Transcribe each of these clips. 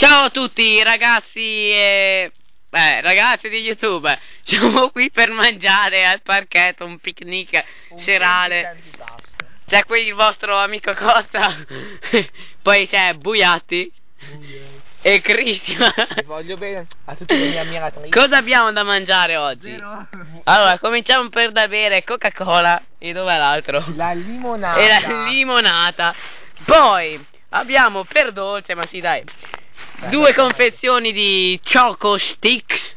Ciao a tutti ragazzi e... Beh, ragazzi di YouTube, siamo qui per mangiare al parchetto un picnic Un serale. 20 antipasto. C'è qui il vostro amico Costa, poi c'è Buiatti e Cristian. Voglio bene a tutte le mie ammiratrici. Cosa abbiamo da mangiare oggi? Zero. Allora, cominciamo per da bere Coca-Cola e dov'è l'altro? La limonata. E la limonata. Poi abbiamo per dolce, ma sì dai, due confezioni di Choco Sticks.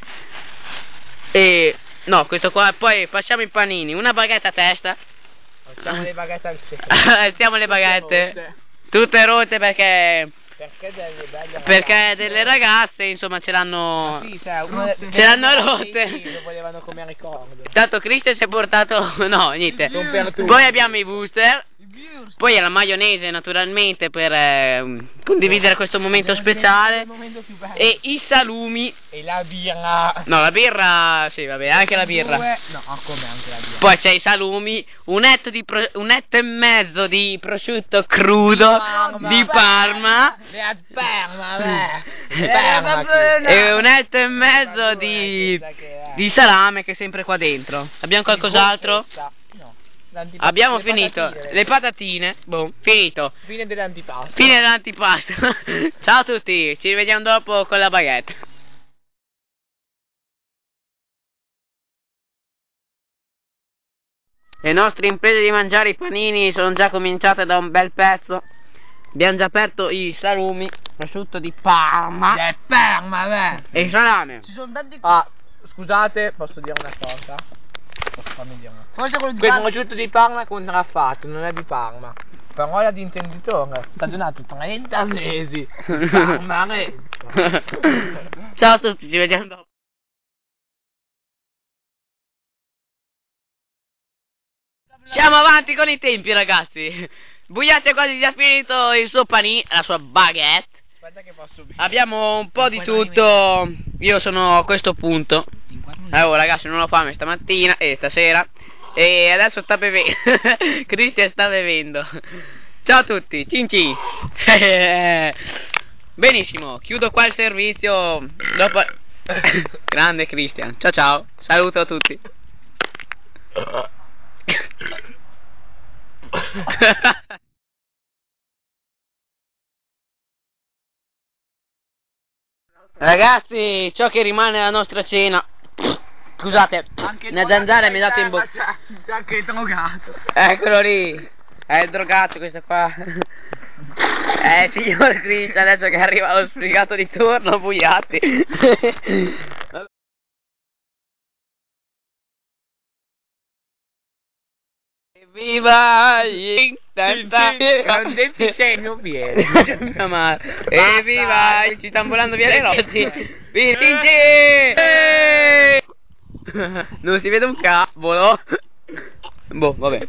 E no, questo qua, poi passiamo i panini, una baguette a testa. Facciamo le baguette al secco. Alziamo le baguette. Tutte rotte perché Perché delle belle perché delle ragazze, insomma, ce l'hanno Sì, cioè, Ce l'hanno rotte. ragazze Lo volevano come ricordo. Tanto Christian si è portato no, niente. Poi abbiamo i booster. Poi la maionese naturalmente per eh, condividere questo momento speciale. momento. E i salumi. E la birra. No, la birra, sì, vabbè, anche la birra. Due- No, come anche la birra. Poi c'è i salumi, un etto, di pro- un etto e mezzo di prosciutto crudo di Parma beh. Eh, Parma, chi? e un etto e mezzo di, di salame che è sempre qua dentro. Abbiamo qualcos'altro? Abbiamo Le finito patatine. le patatine. Boh, finito. Fine dell'antipasto. Fine dell'antipasto. Ciao a tutti, ci rivediamo dopo con la baguette. Le nostre imprese di mangiare i panini sono già cominciate da un bel pezzo. Abbiamo già aperto i salumi, prosciutto di Parma Le Parma, beh. e il salame. Ci sono tanti Ah, scusate, posso dire una cosa? Farmi dire Forse quello di Quel Parma- prosciutto di Parma è contraffatto, non è di Parma. Parola di intenditore, stagionato 30 mesi. Parma Renzo. Ciao a tutti, ci vediamo dopo. Siamo avanti con i tempi, ragazzi. Buiate è quasi già finito il suo panino, la sua baguette. Aspetta che posso Abbiamo un po' di tutto. Io sono a questo punto. Eh, oh, ragazzi, non ho fame stamattina e stasera. E adesso sta bevendo. Cristian sta bevendo. Ciao a tutti, cin cin. Benissimo, chiudo qua il servizio. Dopo... Grande Cristian. Ciao ciao. Saluto a tutti. Ragazzi, ciò che rimane della nostra cena. Scusate, una zanzara mi è dato in bocca. C'è, anche il drogato. Eccolo lì. È il drogato questo qua. Eh signor Cristo, adesso che arriva lo sbrigato di turno, buiati. Viva gli deficennio pieno. Mia madre. Evviva! Ci stanno volando via le rossi! Viva Cinci! Non si vede un cavolo! Boh, vabbè.